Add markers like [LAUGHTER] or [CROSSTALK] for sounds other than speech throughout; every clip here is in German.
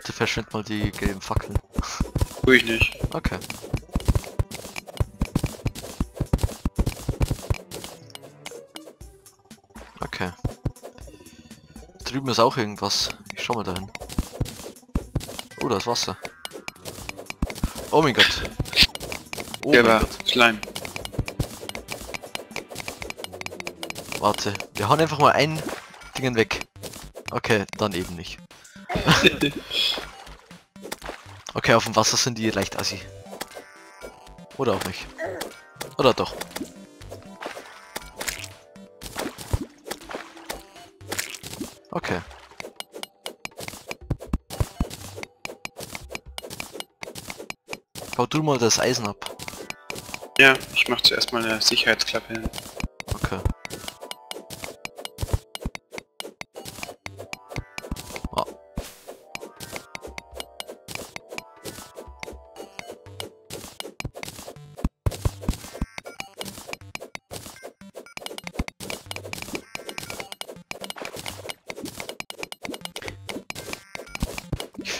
Bitte verschwind mal die gelben Fackeln. Tu ich nicht. Okay. Okay. Drüben ist auch irgendwas. Ich schau mal dahin. Oh, da ist Wasser. Oh mein Gott. Oh Der mein war Gott. Schleim. Warte. Wir hauen einfach mal ein Dingen weg. Okay, dann eben nicht. [LAUGHS] Okay, auf dem Wasser sind die leicht assi. Oder auch nicht. Oder doch. Okay. Bau du mal das Eisen ab. ja, ich mach zuerst mal eine Sicherheitsklappe hin. Okay.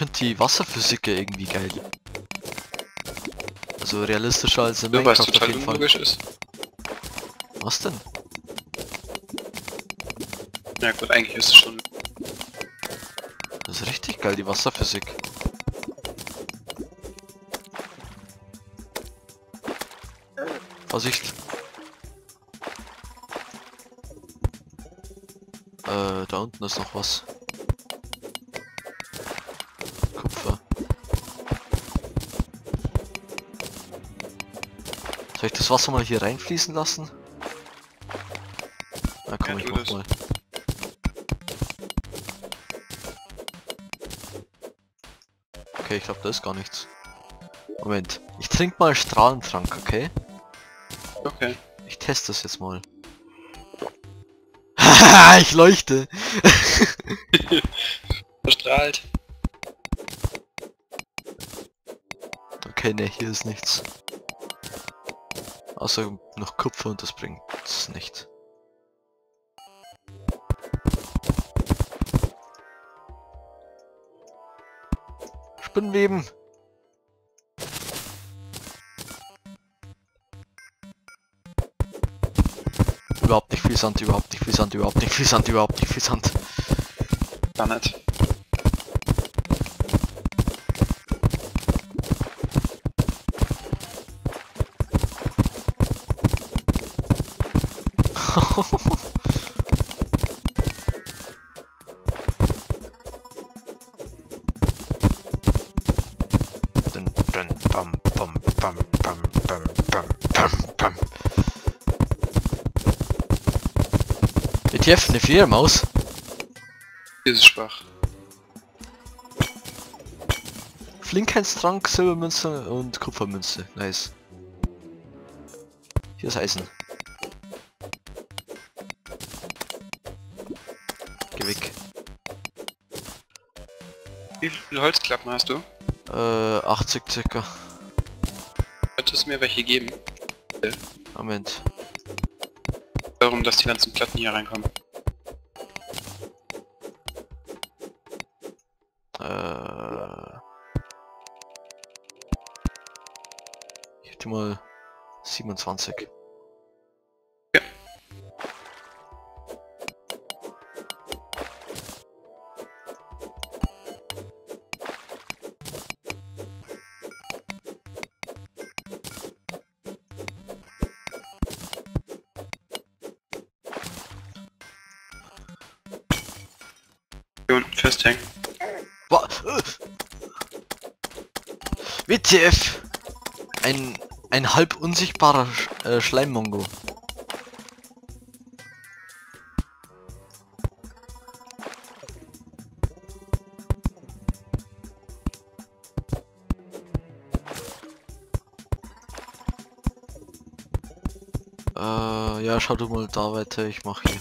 Finde die Wasserphysik ja irgendwie geil. Also realistischer als in es Minecraft auf jeden Fall. ist. Was denn? Ja gut, eigentlich ist es schon. Das ist richtig geil, die Wasserphysik. Vorsicht. Äh, da unten ist noch was. Soll ich das Wasser mal hier reinfließen lassen? Na komm, Ja, ich mach das. mal. Okay, ich glaube, da ist gar nichts. Moment. Ich trinke mal Strahlentrank, okay? Okay. Ich teste das jetzt mal. Haha, [LAUGHS] ich leuchte. [LAUGHS] Verstrahlt. Okay, ne, hier ist nichts. Außer noch Kupfer und das bringt es nicht. Spinnenweben. Überhaupt nicht viel Sand, überhaupt nicht viel Sand, überhaupt nicht viel Sand, überhaupt nicht viel Sand. Gar nicht. Bam. WTF, eine Fledermaus? Hier ist schwach. Flinkheitstrank, Silbermünze und Kupfermünze. Nice. Hier ist Eisen. Geh weg. Wie viele Holzklappen hast du? Äh, 80 circa. Könntest du mir welche geben? Moment. Darum, dass die ganzen Platten hier reinkommen. Äh. Ich hätte mal 27. festhängen. Äh. WTF! Ein, ein halb unsichtbarer Sch äh, Schleimmongo. Äh, ja, schau du mal da weiter, ich mach hier.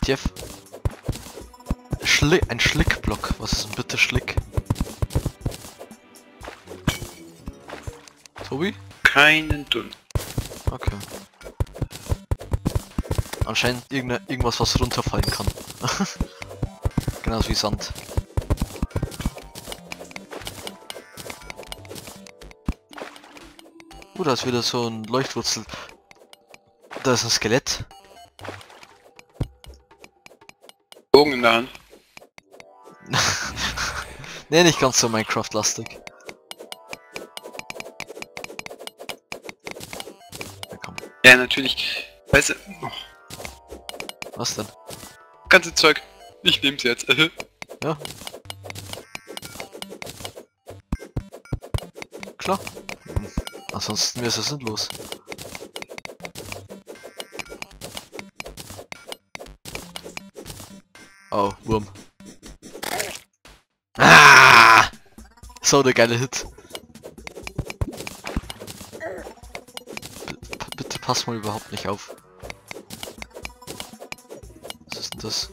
WTF? Schlick, ein Schlickblock. Was ist denn bitte Schlick? Tobi? Keinen Tun. Okay. Anscheinend irgendwas, was runterfallen kann. [LAUGHS] Genauso wie Sand. Oh, da ist wieder so ein Leuchtwurzel. Da ist ein Skelett. Bogen in der Hand nee, nicht ganz so Minecraft-lastig. Ja, natürlich. Weißt du, oh, Was denn? ganze Zeug. Ich nehm's jetzt. [LAUGHS] Ja. Klar. Hm. Ansonsten wäre es ja sinnlos. Oh, Wurm. So der geile Hit. B bitte pass mal überhaupt nicht auf. Was ist denn das?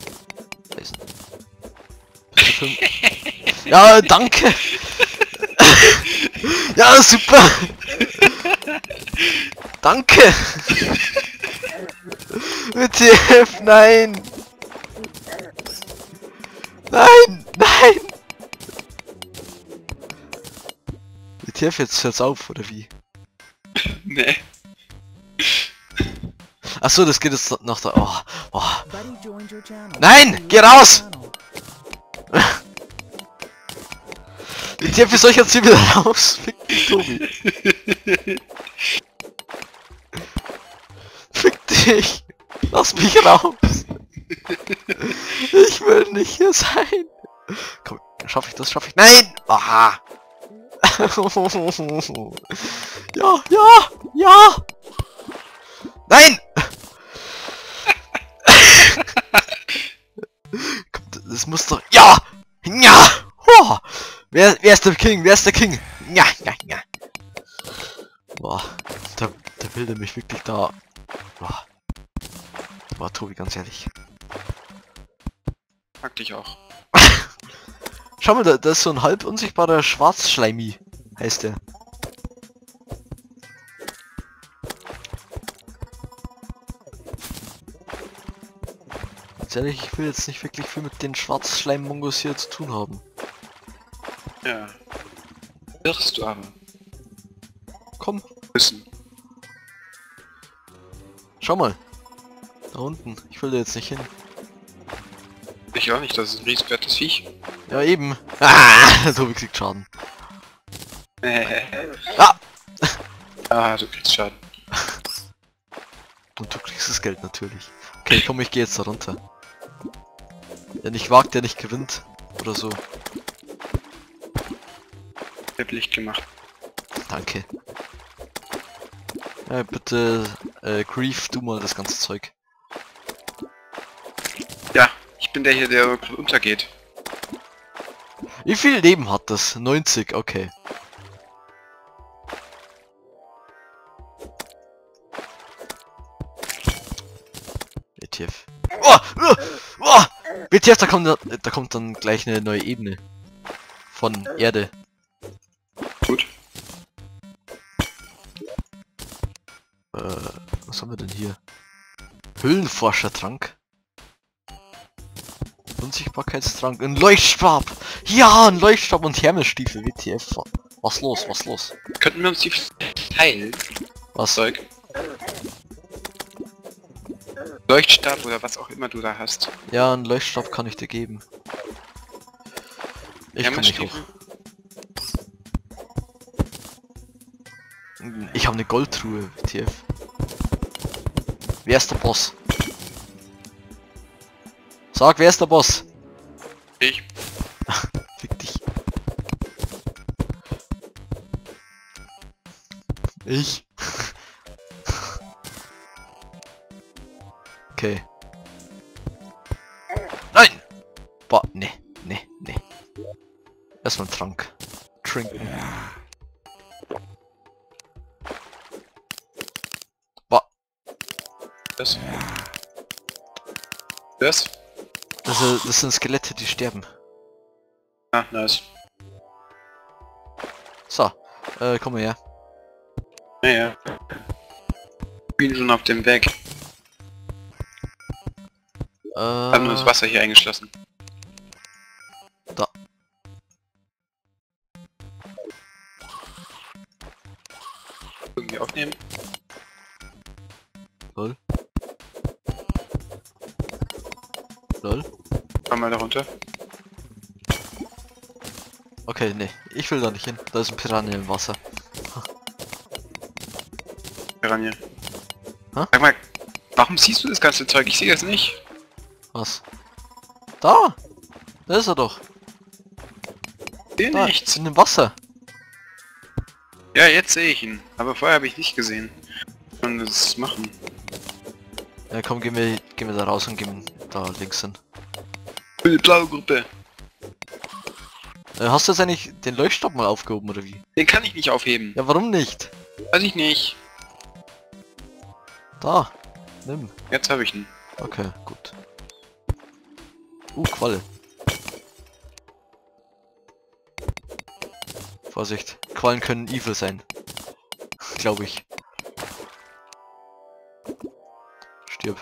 Eisen. Bitte. [LAUGHS] Ja, danke! ja, super! danke! [LAUGHS] WTF, nein! Nein! WTF, jetzt hört's auf, oder wie? [LAUGHS] nee. Achso, das geht jetzt noch da. Oh, oh. Nein, geh raus! WTF, [LAUGHS] wie soll ich jetzt hier wieder [LAUGHS] raus? Fick dich, Tobi. Fick dich! Lass mich raus! Ich will nicht hier sein! Komm, schaff ich das? Schaff ich? Nein! Aha! Ja, ja, ja! Nein! Das muss doch... Ja! Ja! Oh! Wer, wer ist der King? Wer ist der King? Ja, ja, ja. Boah, da, da will der mich wirklich da... Boah. Boah, Tobi, ganz ehrlich. Mag dich auch. Schau mal, da, da ist so ein halb unsichtbarer Schwarzschleimi, heißt der. Ehrlich, ich will jetzt nicht wirklich viel mit den Schwarzschleimmongos hier zu tun haben. Ja. Wirst du aber. Komm, Wissen. schau mal. Da unten. Ich will da jetzt nicht hin. Ich auch nicht, das ist ein riesenswertes Viech. Ja, eben. [LAUGHS] Ah, Tobi kriegt Schaden. Ah! [LAUGHS] Ah, du kriegst Schaden. Und du kriegst das Geld natürlich. Okay, komm, ich gehe jetzt da runter. Der nicht wagt, der nicht gewinnt. Oder so. Licht gemacht. Danke. Ja, bitte, äh, Grief, du mal das ganze Zeug. Ja, ich bin der hier, der untergeht. Wie viel Leben hat das? 90, okay. WTF, da kommt, da, da kommt dann gleich eine neue Ebene. Von Erde. Gut. Äh, was haben wir denn hier? Höhlenforschertrank. Unsichtbarkeitstrank. Ein Leuchtstab! Ja, ein Leuchtstab und Hermesstiefel. WTF. Was los, was los? Könnten wir uns die teilen? Was? Zeug. Leuchtstab oder was auch immer du da hast. Ja, ein Leuchtstab kann ich dir geben. Ich komm nicht hoch. Ich habe eine Goldtruhe, WTF. Wer ist der Boss? Sag, wer ist der Boss? Ich. [LAUGHS] Fick dich. Ich. Okay. Nein! Boah, ne, ne, ne. Erstmal einen Trank. Trinken. Boah, Das. Das? das, ist- das sind Skelette, die sterben. Ah, nice. So, äh, komm mal her. Naja. Bin schon auf dem Weg. Das Wasser hier eingeschlossen. Da. Irgendwie Lol. Lol. Komm mal da runter. Okay, nee, ich will da nicht hin. Da ist ein Piranha im Wasser. Piranha. Sag mal, warum siehst du das ganze Zeug? Ich sehe es nicht. Was? Da! Da ist er doch. Sehe Da, nichts. in dem Wasser. Ja, jetzt sehe ich ihn. Aber vorher habe ich nicht gesehen. Und das machen. Ja komm, gehen wir, gehen wir da raus und gehen da links hin. Für die blaue Gruppe. Äh, hast du jetzt eigentlich den Leuchtstoff mal aufgehoben oder wie? Den kann ich nicht aufheben. Ja, warum nicht? Weiß ich nicht. Da. Nimm. Jetzt habe ich ihn. Okay, gut. Uh, Qualle. Vorsicht. Quallen können evil sein. [LAUGHS] Glaube ich. Stirb.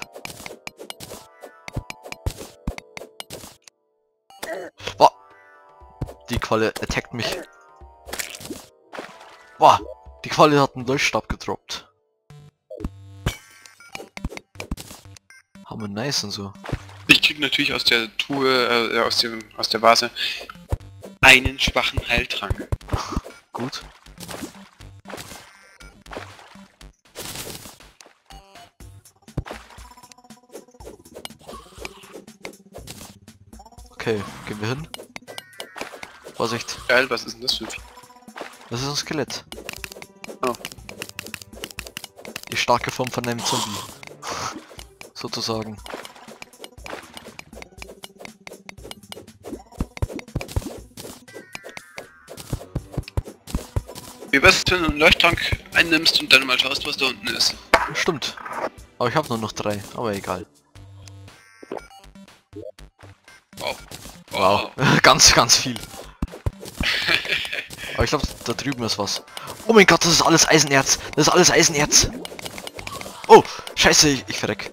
Boah. Die Qualle attackt mich. Boah. Die Qualle hat einen Leuchtstab gedroppt. Haben wir nice und so. Ich krieg natürlich aus der Truhe, äh, aus dem, aus der Vase einen schwachen Heiltrank. Gut. Okay, gehen wir hin. Vorsicht, Geil, was ist denn das für ein das ist ein Skelett. Oh. Die starke Form von einem Zombie. [LAUGHS] Sozusagen. Einen Leuchttrank einnimmst und dann mal schaust, was da unten ist? Stimmt. Aber ich habe nur noch drei, aber egal. Wow. Wow. [LAUGHS] ganz, ganz viel. [LAUGHS] Aber ich glaube, da drüben ist was. Oh mein Gott, das ist alles Eisenerz. Das ist alles Eisenerz. Oh, scheiße, ich, ich verreck.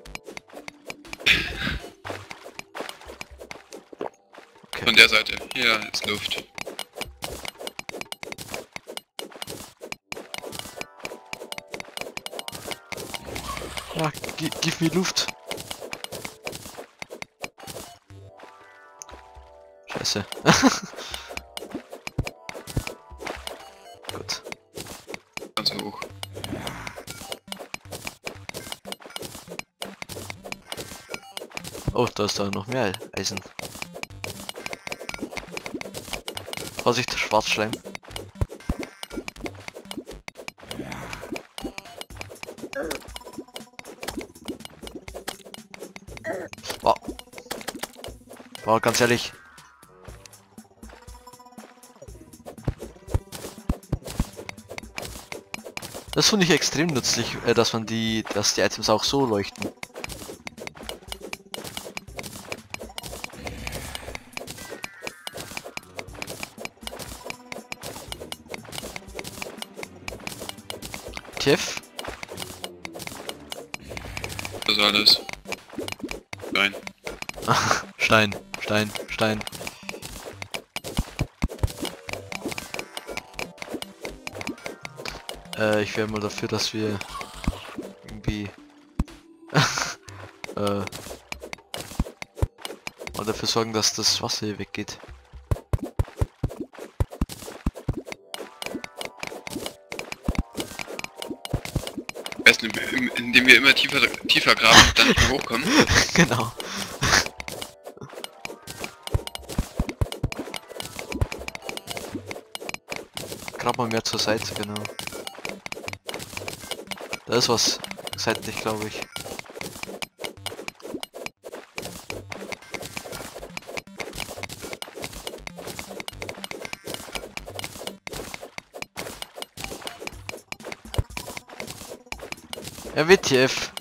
Von der Seite. Hier ist Luft. Gi- gib mir Luft. Scheiße. [LAUGHS] Gut. Ganz hoch. Oh, da ist da noch mehr Eisen. Vorsicht, Schwarzschleim. Wow, ganz ehrlich. Das finde ich extrem nützlich, äh, dass man die, dass die Items auch so leuchten. Tiff? Das alles. Nein. Stein, [LAUGHS] Stein, Stein. Äh, ich wäre mal dafür, dass wir irgendwie [LAUGHS] äh, mal dafür sorgen, dass das Wasser hier weggeht. Besten, indem wir immer tiefer, tiefer graben und dann nicht mehr hochkommen. [LAUGHS] genau. Grab mal mehr zur Seite, genau. Da ist was seitlich, glaube ich. WTF.